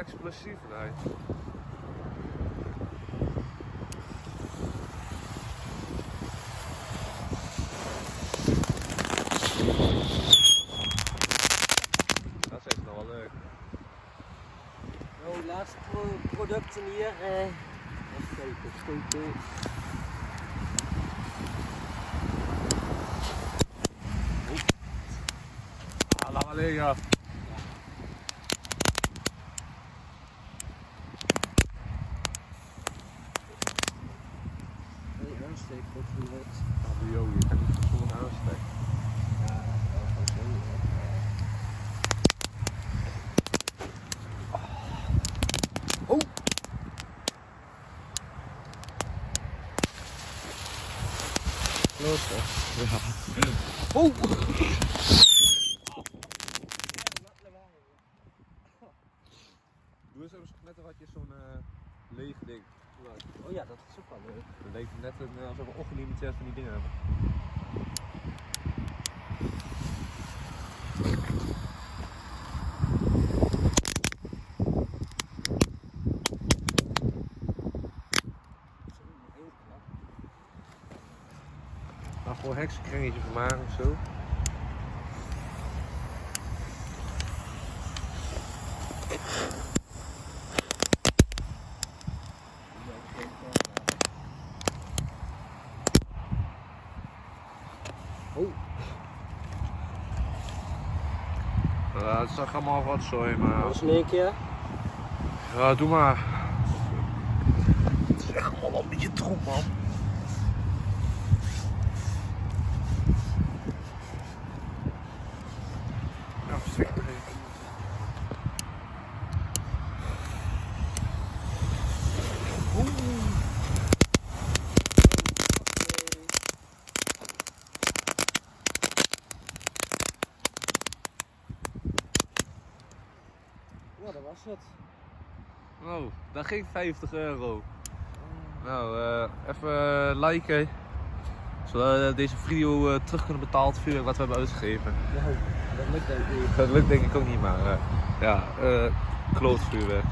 explosief rijdt. Dat is echt nog wel leuk. Nou, laatste pro producten hier. eh even kijken, stoken. Ah, laat maar liggen. Aansteek, wat. Ah, joh, je kan niet zonder. Ja. Oh! Los, hè. Oh! Doe eens even net wat je zo'n eh, leeg ding. Oh ja, dat is ook wel leuk. Denk je net een, alsof we ongelimiteerd van die dingen hebben. Nou, gewoon heksenkringetje van maken of zo. Oh, Ja, het zag allemaal wat zooi, maar... nog een keer. Ja, doe maar. Het is echt allemaal wel een beetje troep, man. Ja, voorzichtig even. Ja, dat was het. Oh, dat ging 50 euro. Nou, eh, even eh, liken. Zodat we deze video eh, terug kunnen betalen voor wat we hebben uitgegeven. Nou, dat lukt denk ik niet. Dat lukt denk ik ook niet, maar ja, eh klootvuurwerk.